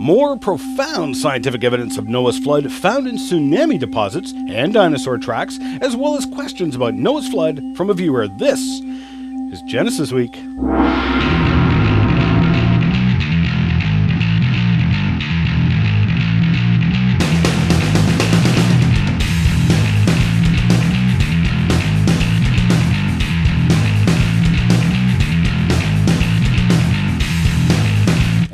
More profound scientific evidence of Noah's flood found in tsunami deposits and dinosaur tracks, as well as questions about Noah's flood from a viewer. This is Genesis Week.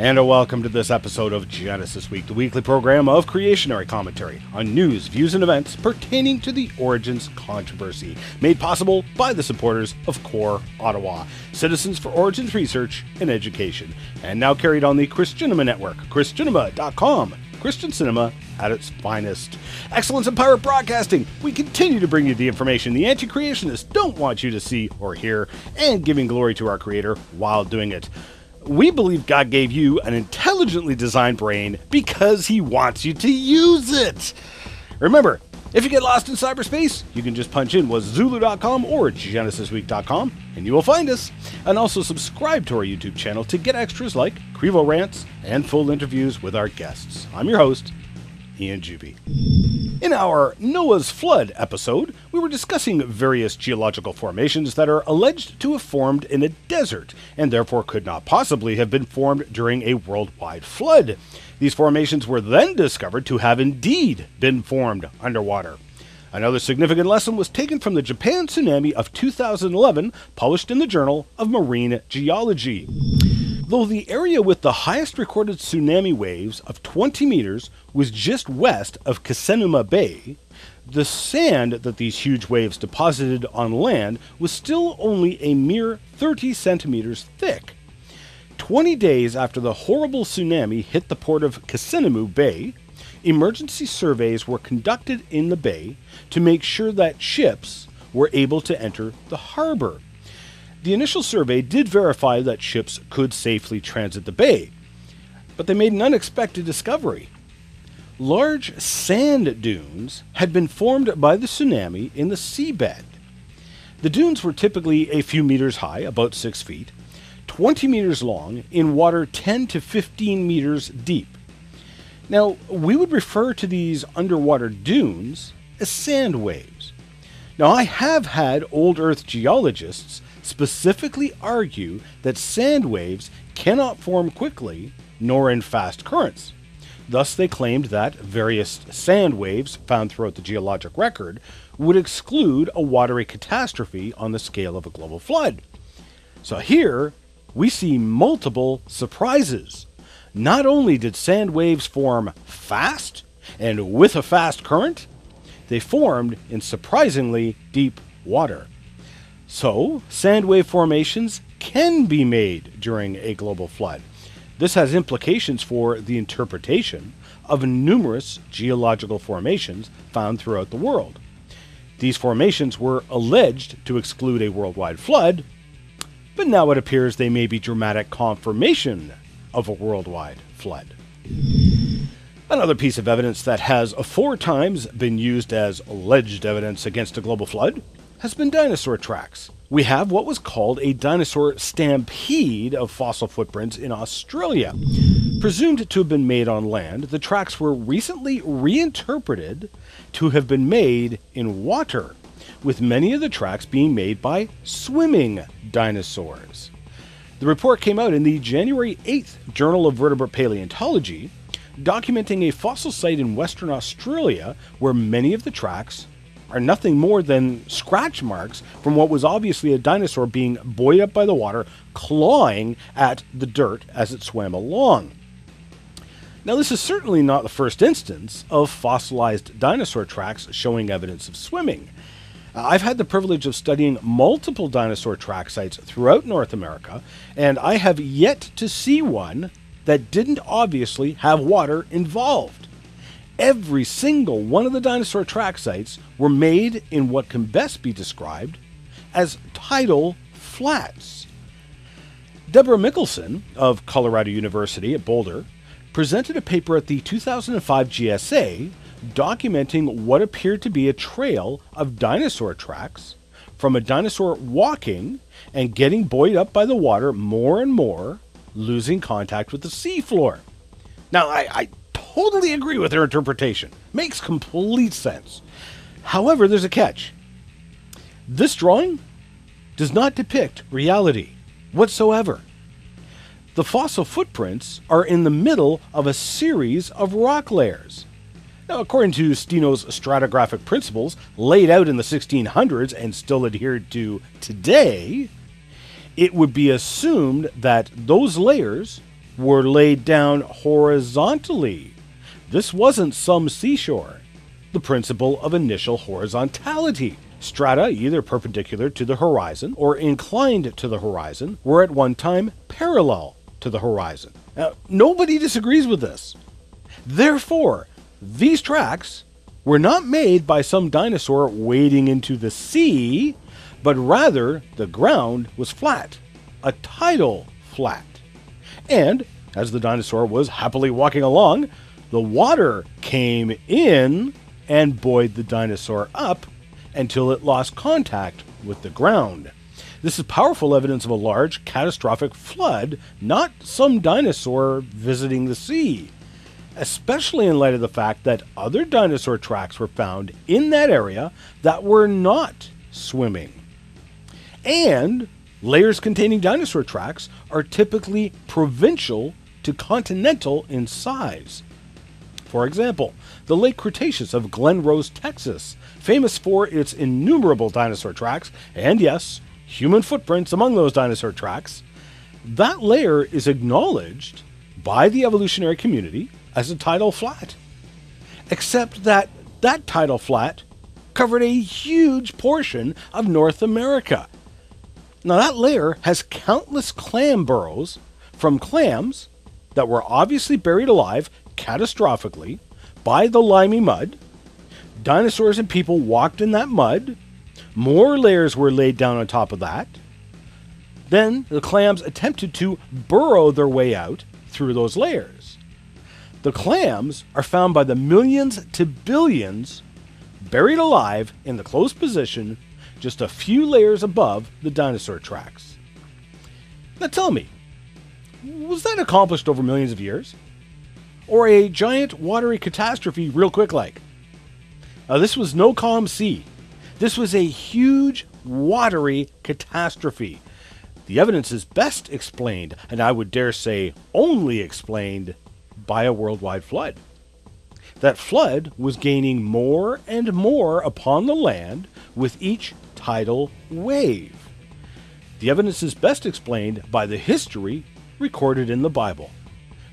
And a welcome to this episode of Genesis Week, the weekly program of creationary commentary on news, views, and events pertaining to the Origins controversy, made possible by the supporters of CORE Ottawa, Citizens for Origins Research and Education, and now carried on the Christianima Network, christianima.com, Christian cinema at its finest. Excellence in pirate broadcasting. We continue to bring you the information the anti creationists don't want you to see or hear, and giving glory to our Creator while doing it. We believe God gave you an intelligently designed brain because He wants you to use it. Remember, if you get lost in cyberspace, you can just punch in wazooloo.com or genesisweek.com and you will find us. And also subscribe to our YouTube channel to get extras like Crevo rants and full interviews with our guests. I'm your host, In our Noah's Flood episode, we were discussing various geological formations that are alleged to have formed in a desert and therefore could not possibly have been formed during a worldwide flood. These formations were then discovered to have indeed been formed underwater. Another significant lesson was taken from the Japan tsunami of 2011, published in the Journal of Marine Geology. Though the area with the highest recorded tsunami waves of 20 meters was just west of Kesennuma Bay, the sand that these huge waves deposited on land was still only a mere 30 centimeters thick. 20 days after the horrible tsunami hit the port of Kesennuma Bay, emergency surveys were conducted in the bay to make sure that ships were able to enter the harbor. The initial survey did verify that ships could safely transit the bay, but they made an unexpected discovery. Large sand dunes had been formed by the tsunami in the seabed. The dunes were typically a few meters high, about 6 feet, 20 meters long, in water 10 to 15 meters deep. Now, we would refer to these underwater dunes as sand waves. Now, I have had old Earth geologists specifically argue that sand waves cannot form quickly nor in fast currents. Thus, they claimed that various sand waves found throughout the geologic record would exclude a watery catastrophe on the scale of a global flood. So here, we see multiple surprises. Not only did sand waves form fast and with a fast current, they formed in surprisingly deep water. So, sand wave formations can be made during a global flood. This has implications for the interpretation of numerous geological formations found throughout the world. These formations were alleged to exclude a worldwide flood, but now it appears they may be dramatic confirmation of a worldwide flood. Another piece of evidence that has four times been used as alleged evidence against a global flood has been dinosaur tracks. We have what was called a dinosaur stampede of fossil footprints in Australia. Presumed to have been made on land, the tracks were recently reinterpreted to have been made in water, with many of the tracks being made by swimming dinosaurs. The report came out in the January 8th Journal of Vertebrate Paleontology, documenting a fossil site in Western Australia where many of the tracks are nothing more than scratch marks from what was obviously a dinosaur being buoyed up by the water, clawing at the dirt as it swam along. Now, this is certainly not the first instance of fossilized dinosaur tracks showing evidence of swimming. Uh, I've had the privilege of studying multiple dinosaur track sites throughout North America, and I have yet to see one that didn't obviously have water involved. Every single one of the dinosaur track sites were made in what can best be described as tidal flats. Deborah Mickelson of Colorado University at Boulder presented a paper at the 2005 GSA documenting what appeared to be a trail of dinosaur tracks from a dinosaur walking and getting buoyed up by the water more and more, losing contact with the seafloor. Now, I, I totally agree with their interpretation. Makes complete sense. However, there's a catch. This drawing does not depict reality whatsoever. The fossil footprints are in the middle of a series of rock layers. Now, according to Steno's stratigraphic principles, laid out in the 1600s and still adhered to today, it would be assumed that those layers were laid down horizontally. This wasn't some seashore. The principle of initial horizontality. Strata, either perpendicular to the horizon or inclined to the horizon, were at one time parallel to the horizon. Now, nobody disagrees with this. Therefore, these tracks were not made by some dinosaur wading into the sea, but rather the ground was flat, a tidal flat. And as the dinosaur was happily walking along, the water came in and buoyed the dinosaur up until it lost contact with the ground. This is powerful evidence of a large, catastrophic flood, not some dinosaur visiting the sea, especially in light of the fact that other dinosaur tracks were found in that area that were not swimming. And layers containing dinosaur tracks are typically provincial to continental in size. For example, the late Cretaceous of Glen Rose, Texas, famous for its innumerable dinosaur tracks, and yes, human footprints among those dinosaur tracks, that layer is acknowledged by the evolutionary community as a tidal flat. Except that that tidal flat covered a huge portion of North America. Now, that layer has countless clam burrows from clams that were obviously buried alive catastrophically by the limey mud. Dinosaurs and people walked in that mud. More layers were laid down on top of that. Then the clams attempted to burrow their way out through those layers. The clams are found by the millions to billions buried alive in the close position just a few layers above the dinosaur tracks. Now tell me, was that accomplished over millions of years? Or a giant watery catastrophe real quick like? Now, this was no calm sea. This was a huge watery catastrophe. The evidence is best explained, and I would dare say only explained, by a worldwide flood. That flood was gaining more and more upon the land with each tidal wave. The evidence is best explained by the history recorded in the Bible,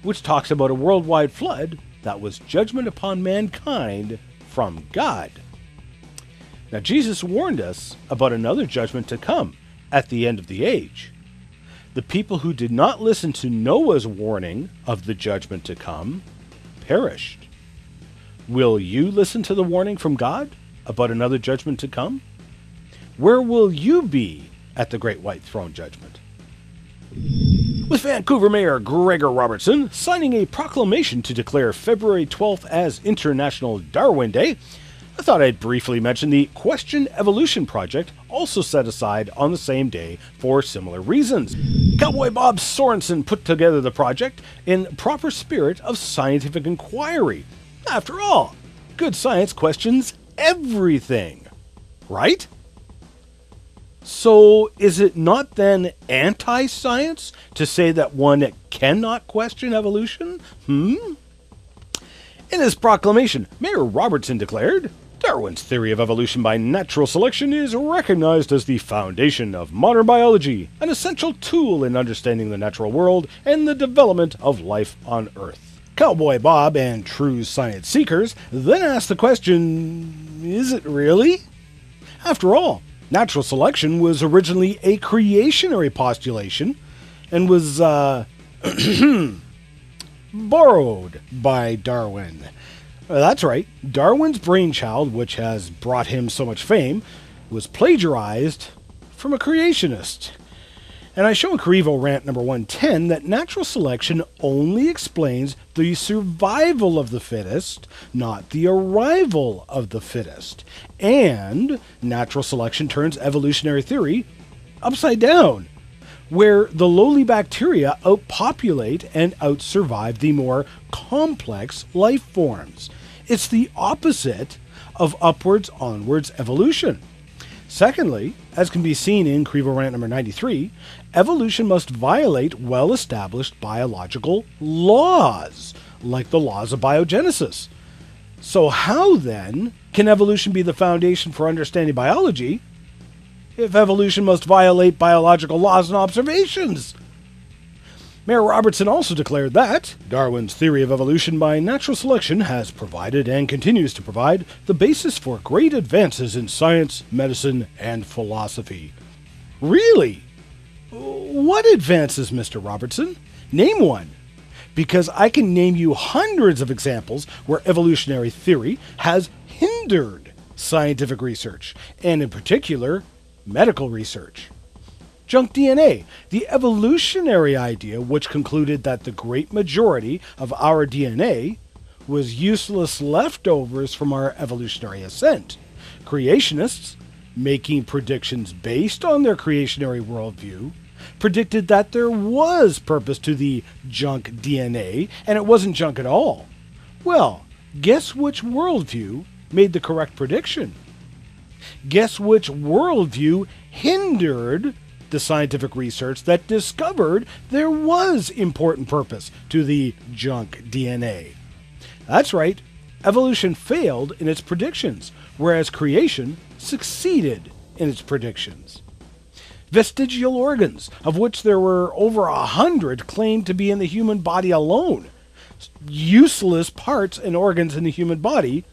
which talks about a worldwide flood that was judgment upon mankind from God. Now, Jesus warned us about another judgment to come at the end of the age. The people who did not listen to Noah's warning of the judgment to come perished. Will you listen to the warning from God about another judgment to come? Where will you be at the great white throne judgment? With Vancouver Mayor Gregor Robertson signing a proclamation to declare February 12th as International Darwin Day. I thought I'd briefly mention the Question Evolution Project, also set aside on the same day for similar reasons. Cowboy Bob Sorensen put together the project in proper spirit of scientific inquiry. After all, good science questions everything, right? So, is it not then anti science to say that one cannot question evolution? Hmm? In his proclamation, Mayor Robertson declared Darwin's theory of evolution by natural selection is recognized as the foundation of modern biology, an essential tool in understanding the natural world and the development of life on Earth. Cowboy Bob and true science seekers then asked the question is it really? After all, natural selection was originally a creationary postulation and was uh, borrowed by Darwin. Uh, that's right, Darwin's brainchild, which has brought him so much fame, was plagiarized from a creationist. And I show in Crevo rant number 110 that natural selection only explains the survival of the fittest, not the arrival of the fittest. And natural selection turns evolutionary theory upside down, where the lowly bacteria outpopulate and outsurvive the more complex life forms. It's the opposite of upwards onwards evolution. Secondly, as can be seen in Crevo Rant number 93, evolution must violate well established biological laws, like the laws of biogenesis. So, how then can evolution be the foundation for understanding biology if evolution must violate biological laws and observations? Mayor Robertson also declared that Darwin's theory of evolution by natural selection has provided and continues to provide the basis for great advances in science, medicine, and philosophy. Really? What advances, Mr. Robertson? Name one. Because I can name you hundreds of examples where evolutionary theory has hindered scientific research, and in particular, medical research junk DNA, the evolutionary idea which concluded that the great majority of our DNA was useless leftovers from our evolutionary ascent. Creationists, making predictions based on their creationary worldview, predicted that there was purpose to the junk DNA and it wasn't junk at all. Well, guess which worldview made the correct prediction? Guess which worldview hindered the scientific research that discovered there was important purpose to the junk DNA. That's right, evolution failed in its predictions, whereas creation succeeded in its predictions. Vestigial organs, of which there were over a hundred claimed to be in the human body alone. Useless parts and organs in the human body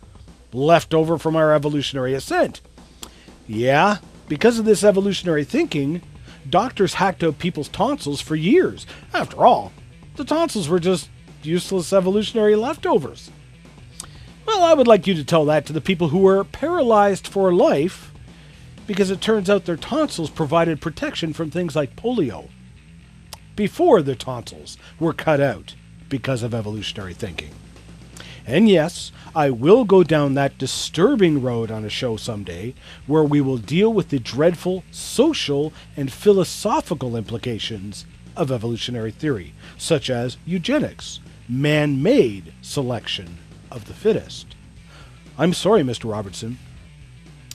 left over from our evolutionary ascent. Yeah, because of this evolutionary thinking, doctors hacked out people's tonsils for years. After all, the tonsils were just useless evolutionary leftovers. Well, I would like you to tell that to the people who were paralyzed for life because it turns out their tonsils provided protection from things like polio before their tonsils were cut out because of evolutionary thinking. And yes, I will go down that disturbing road on a show someday where we will deal with the dreadful social and philosophical implications of evolutionary theory, such as eugenics, man made selection of the fittest. I'm sorry, Mr. Robertson.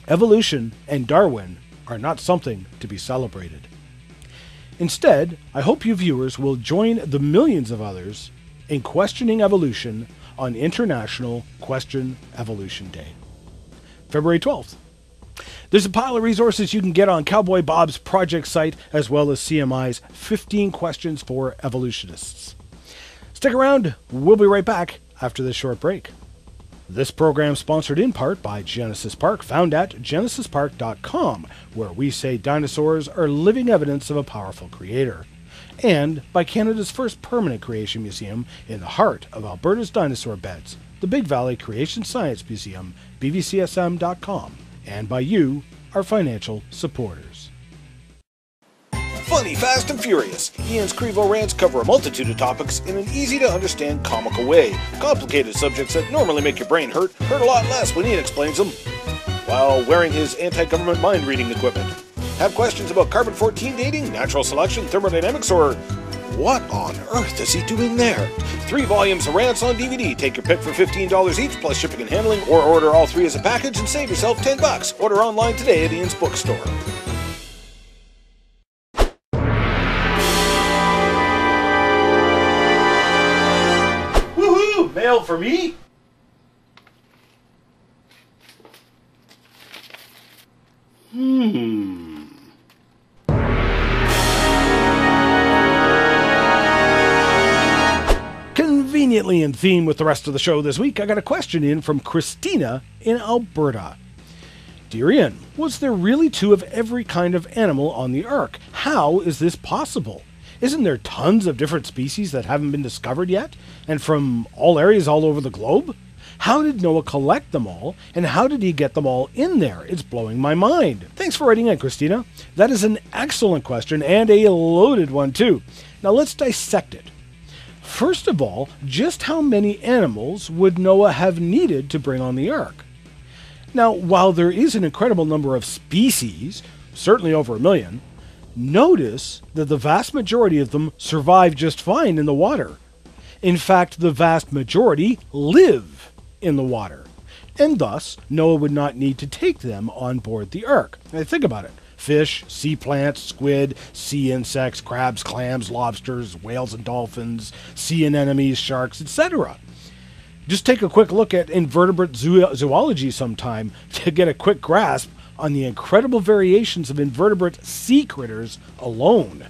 Evolution and Darwin are not something to be celebrated. Instead, I hope you viewers will join the millions of others in questioning evolution on International Question Evolution Day, February 12th. There's a pile of resources you can get on Cowboy Bob's project site, as well as CMI's 15 Questions for Evolutionists. Stick around, we'll be right back after this short break. This program sponsored in part by Genesis Park, found at genesispark.com, where we say dinosaurs are living evidence of a powerful creator and by Canada's first permanent creation museum in the heart of Alberta's dinosaur beds, the Big Valley Creation Science Museum, bvcsm.com, and by you, our financial supporters. Funny, fast, and furious. Ian's Crevo rants cover a multitude of topics in an easy to understand comical way. Complicated subjects that normally make your brain hurt hurt a lot less when Ian explains them, while wearing his anti government mind reading equipment. Have questions about carbon 14 dating, natural selection, thermodynamics, or what on earth is he doing there? Three volumes of rants on DVD. Take your pick for $15 each plus shipping and handling, or order all three as a package and save yourself 10 bucks. Order online today at Ian's Bookstore. Woohoo! Mail for me? Hmm. Conveniently in theme with the rest of the show this week, I got a question in from Christina in Alberta. Dear Ian, was there really two of every kind of animal on the Ark? How is this possible? Isn't there tons of different species that haven't been discovered yet? And from all areas all over the globe? How did Noah collect them all, and how did he get them all in there? It's blowing my mind. Thanks for writing in, Christina. That is an excellent question and a loaded one, too. Now let's dissect it. First of all, just how many animals would Noah have needed to bring on the ark? Now, while there is an incredible number of species, certainly over a million, notice that the vast majority of them survive just fine in the water. In fact, the vast majority live in the water, and thus Noah would not need to take them on board the ark. Now, think about it fish, sea plants, squid, sea insects, crabs, clams, lobsters, whales and dolphins, sea anemones, sharks, etc. Just take a quick look at invertebrate zoo- zoology sometime to get a quick grasp on the incredible variations of invertebrate sea critters alone.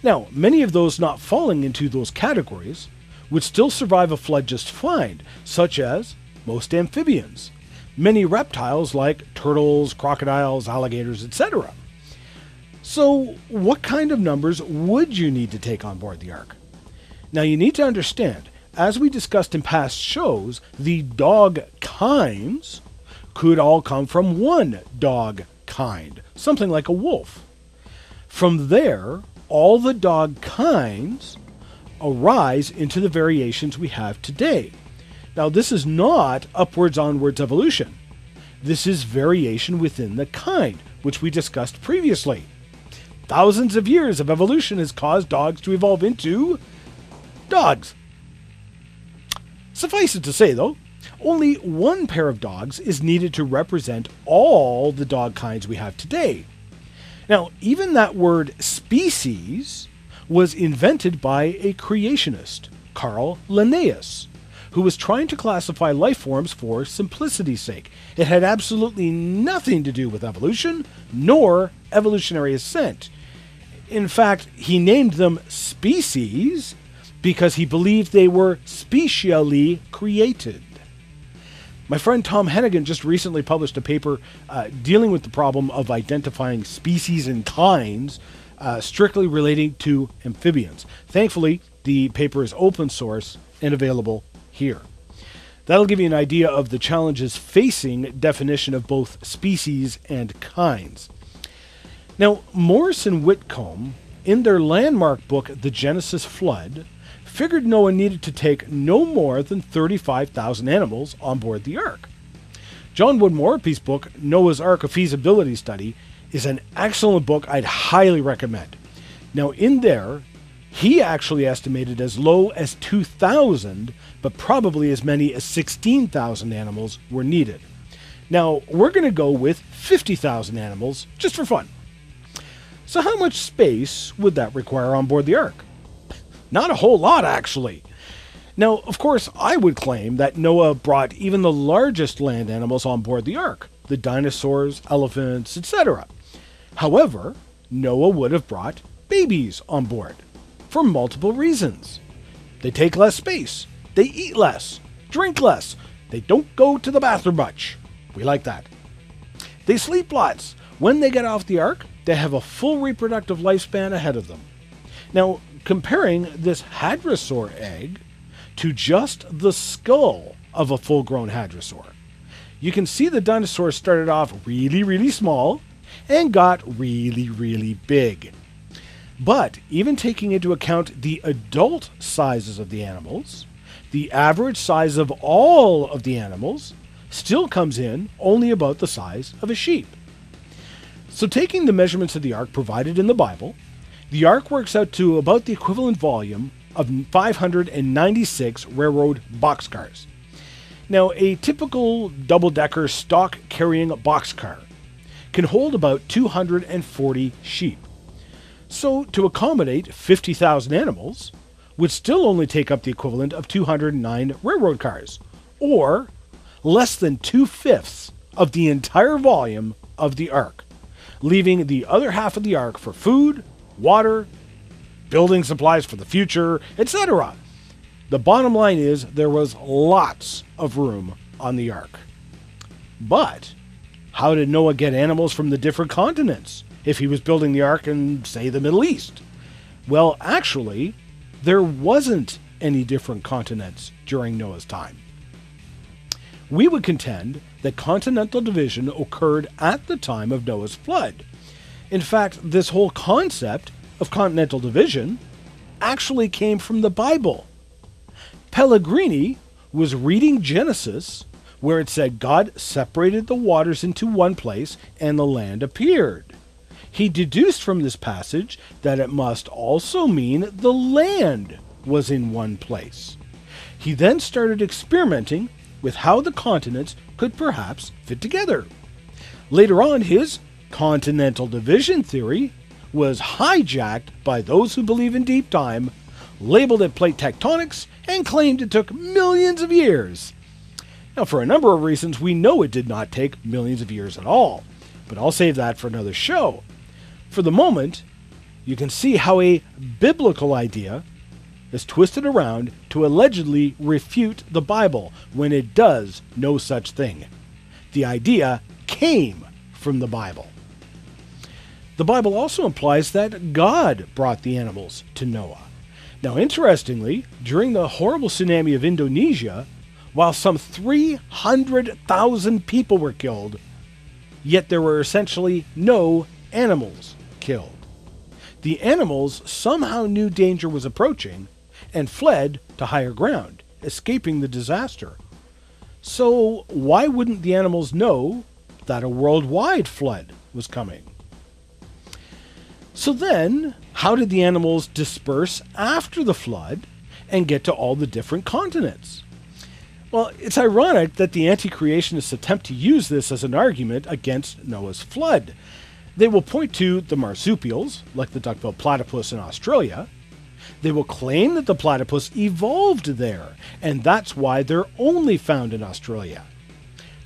Now, many of those not falling into those categories would still survive a flood just fine, such as most amphibians, many reptiles like turtles, crocodiles, alligators, etc. So, what kind of numbers would you need to take on board the Ark? Now, you need to understand, as we discussed in past shows, the dog kinds could all come from one dog kind, something like a wolf. From there, all the dog kinds arise into the variations we have today. Now, this is not upwards onwards evolution. This is variation within the kind, which we discussed previously. Thousands of years of evolution has caused dogs to evolve into dogs. Suffice it to say, though, only one pair of dogs is needed to represent all the dog kinds we have today. Now, even that word species was invented by a creationist, Carl Linnaeus, who was trying to classify life forms for simplicity's sake. It had absolutely nothing to do with evolution, nor evolutionary ascent. In fact, he named them species because he believed they were specially created. My friend Tom Hennigan just recently published a paper uh, dealing with the problem of identifying species and kinds uh, strictly relating to amphibians. Thankfully, the paper is open source and available here. That'll give you an idea of the challenges facing definition of both species and kinds. Now, Morris and Whitcomb, in their landmark book, The Genesis Flood, figured Noah needed to take no more than 35,000 animals on board the ark. John Woodmorappe's book, Noah's Ark, a feasibility study, is an excellent book I'd highly recommend. Now, in there, he actually estimated as low as 2,000, but probably as many as 16,000 animals were needed. Now, we're going to go with 50,000 animals just for fun. So, how much space would that require on board the Ark? Not a whole lot, actually. Now, of course, I would claim that Noah brought even the largest land animals on board the ark the dinosaurs, elephants, etc. However, Noah would have brought babies on board for multiple reasons. They take less space, they eat less, drink less, they don't go to the bathroom much. We like that. They sleep lots. When they get off the ark, they have a full reproductive lifespan ahead of them. Now, comparing this hadrosaur egg to just the skull of a full grown hadrosaur. You can see the dinosaur started off really, really small and got really, really big. But even taking into account the adult sizes of the animals, the average size of all of the animals still comes in only about the size of a sheep. So, taking the measurements of the ark provided in the Bible, the ark works out to about the equivalent volume of 596 railroad boxcars. Now, a typical double decker stock carrying boxcar can hold about 240 sheep. So, to accommodate 50,000 animals, would still only take up the equivalent of 209 railroad cars, or less than two fifths of the entire volume of the ark, leaving the other half of the ark for food, water, building supplies for the future, etc. The bottom line is there was lots of room on the ark. But how did Noah get animals from the different continents if he was building the ark in, say, the Middle East? Well, actually, there wasn't any different continents during Noah's time. we would contend that continental division occurred at the time of Noah's flood. In fact, this whole concept of continental division actually came from the Bible. Pellegrini was reading Genesis where it said God separated the waters into one place and the land appeared. He deduced from this passage that it must also mean the land was in one place. He then started experimenting with how the continents could perhaps fit together. Later on, his continental division theory was hijacked by those who believe in deep time, labeled it plate tectonics, and claimed it took millions of years. Now, for a number of reasons, we know it did not take millions of years at all, but I'll save that for another show. For the moment, you can see how a biblical idea is twisted around to allegedly refute the Bible when it does no such thing. The idea came from the Bible. The Bible also implies that God brought the animals to Noah. Now, interestingly, during the horrible tsunami of Indonesia, while some 300,000 people were killed, yet there were essentially no animals killed. The animals somehow knew danger was approaching and fled to higher ground, escaping the disaster. So, why wouldn't the animals know that a worldwide flood was coming? So then, how did the animals disperse after the flood and get to all the different continents? Well, it's ironic that the anti creationists attempt to use this as an argument against Noah's flood. They will point to the marsupials, like the duck-billed platypus in Australia. They will claim that the platypus evolved there, and that's why they're only found in Australia.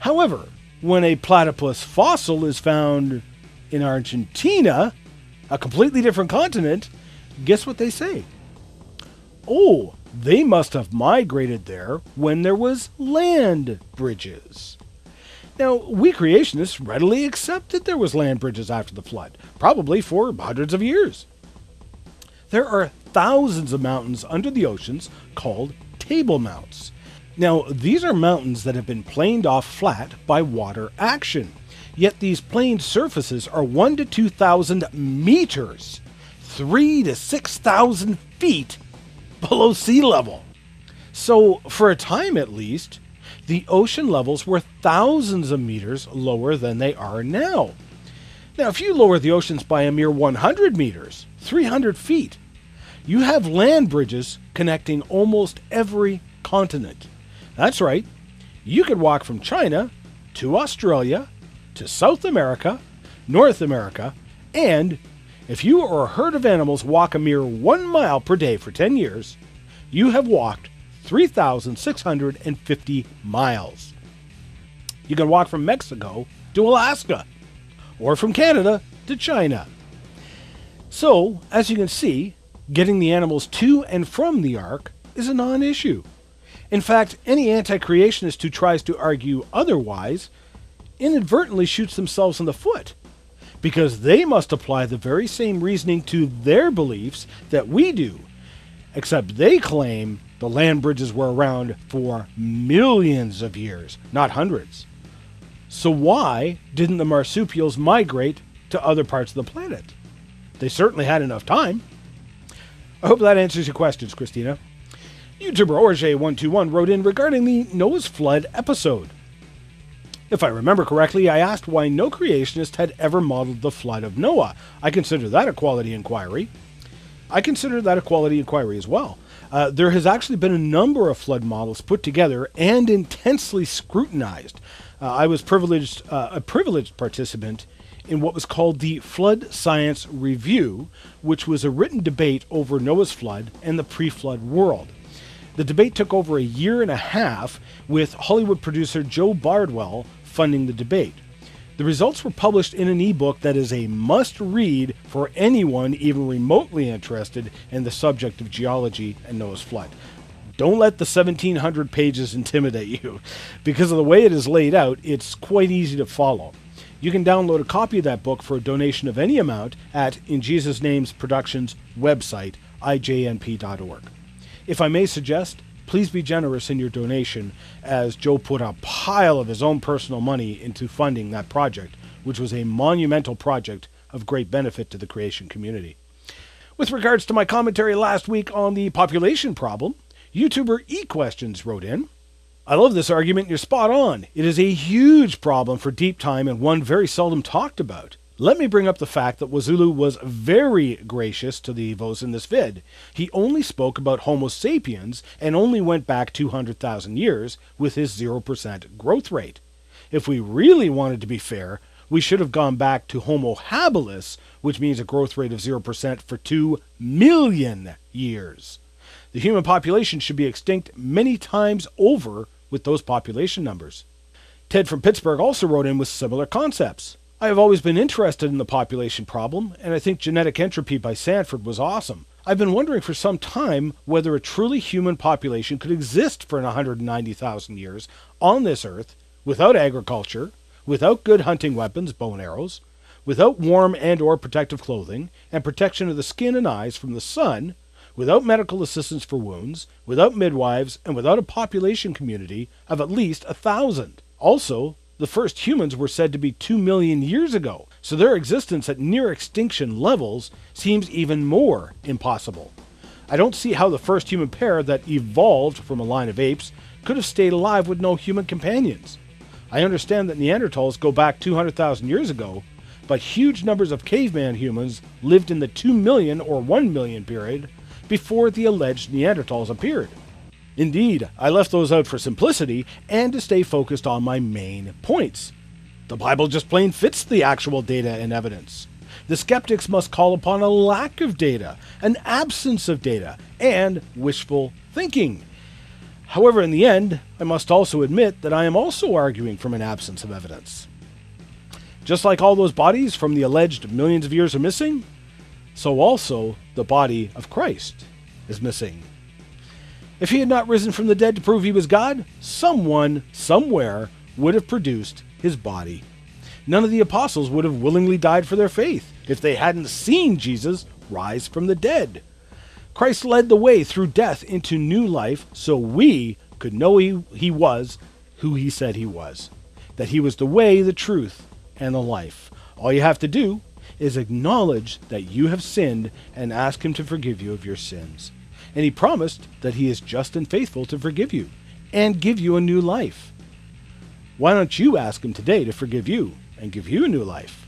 However, when a platypus fossil is found in Argentina, a completely different continent, guess what they say? Oh, they must have migrated there when there was land bridges. Now, we creationists readily accept that there was land bridges after the flood, probably for hundreds of years. There are thousands of mountains under the oceans called table mounts. Now, these are mountains that have been planed off flat by water action. Yet these planed surfaces are 1 to 2,000 meters, 3 to 6,000 feet below sea level. So, for a time at least, the ocean levels were thousands of meters lower than they are now. Now, if you lower the oceans by a mere 100 meters, 300 feet, you have land bridges connecting almost every continent. That's right, you could walk from China to Australia to South America, North America, and if you or a herd of animals walk a mere one mile per day for 10 years, you have walked 3,650 miles. You can walk from Mexico to Alaska, or from Canada to China. So, as you can see, getting the animals to and from the ark is a non issue. In fact, any anti creationist who tries to argue otherwise inadvertently shoots themselves in the foot because they must apply the very same reasoning to their beliefs that we do, except they claim the land bridges were around for millions of years, not hundreds. So, why didn't the marsupials migrate to other parts of the planet? They certainly had enough time. I hope that answers your questions, Christina. YouTuber Orge121 wrote in regarding the Noah's Flood episode. If I remember correctly, I asked why no creationist had ever modeled the flood of Noah. I consider that a quality inquiry. I consider that a quality inquiry as well. Uh, there has actually been a number of flood models put together and intensely scrutinized. Uh, I was privileged, uh, a privileged participant in what was called the Flood Science Review, which was a written debate over Noah's flood and the pre-flood world. The debate took over a year and a half with Hollywood producer Joe Bardwell funding the debate. The results were published in an ebook that is a must read for anyone even remotely interested in the subject of geology and Noah's flood. Don't let the 1700 pages intimidate you. Because of the way it is laid out, it's quite easy to follow. You can download a copy of that book for a donation of any amount at In Jesus Name's Productions website, ijnp.org. If I may suggest, please be generous in your donation, as Joe put a pile of his own personal money into funding that project, which was a monumental project of great benefit to the creation community. With regards to my commentary last week on the population problem, YouTuber eQuestions wrote in. I love this argument, you're spot on. It is a huge problem for deep time and one very seldom talked about. Let me bring up the fact that Wazooloo was very gracious to the Evos in this vid. He only spoke about Homo sapiens and only went back 200,000 years with his 0% growth rate. If we really wanted to be fair, we should have gone back to Homo habilis, which means a growth rate of 0% for 2 million years. The human population should be extinct many times over with those population numbers. Ted from Pittsburgh also wrote in with similar concepts. I have always been interested in the population problem, and I think Genetic Entropy by Sanford was awesome. I've been wondering for some time whether a truly human population could exist for 190,000 years on this earth without agriculture, without good hunting weapons, bow and arrows, without warm and or protective clothing and protection of the skin and eyes from the sun, without medical assistance for wounds, without midwives, and without a population community of at least a thousand. Also, the first humans were said to be two million years ago, so their existence at near extinction levels seems even more impossible. I don't see how the first human pair that evolved from a line of apes could have stayed alive with no human companions. I understand that Neanderthals go back 200,000 years ago, but huge numbers of caveman humans lived in the 2 million or 1 million period before the alleged Neanderthals appeared. Indeed, I left those out for simplicity and to stay focused on my main points. The Bible just plain fits the actual data and evidence. The skeptics must call upon a lack of data, an absence of data, and wishful thinking. However, in the end, I must also admit that I am also arguing from an absence of evidence. Just like all those bodies from the alleged millions of years are missing, so also the body of Christ is missing. If he had not risen from the dead to prove he was God, someone, somewhere, would have produced his body. None of the apostles would have willingly died for their faith if they hadn't seen Jesus rise from the dead. Christ led the way through death into new life so we could know he, he was who he said he was. That he was the way, the truth, and the life. All you have to do is acknowledge that you have sinned and ask him to forgive you of your sins. And he promised that he is just and faithful to forgive you and give you a new life. Why don't you ask him today to forgive you and give you a new life?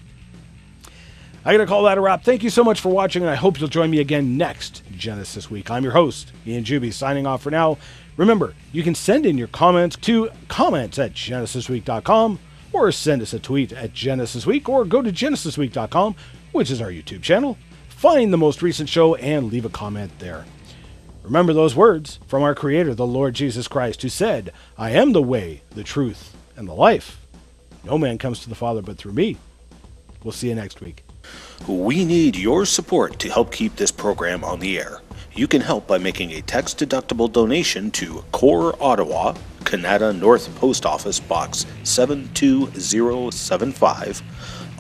I gotta call that a wrap. Thank you so much for watching, and I hope you'll join me again next Genesis Week. I'm your host, Ian Juby, signing off for now. Remember, you can send in your comments to comments at genesisweek.com or send us a tweet at genesisweek or go to genesisweek.com, which is our YouTube channel. Find the most recent show and leave a comment there. Remember those words from our Creator, the Lord Jesus Christ, who said, I am the way, the truth, and the life. No man comes to the Father but through me. We'll see you next week. We need your support to help keep this program on the air. You can help by making a tax deductible donation to Core Ottawa, Canada North Post Office Box 72075,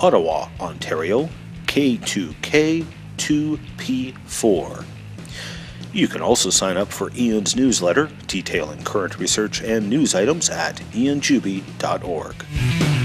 Ottawa, Ontario, K2K2P4. You can also sign up for Ian's newsletter detailing current research and news items at ianjuby.org.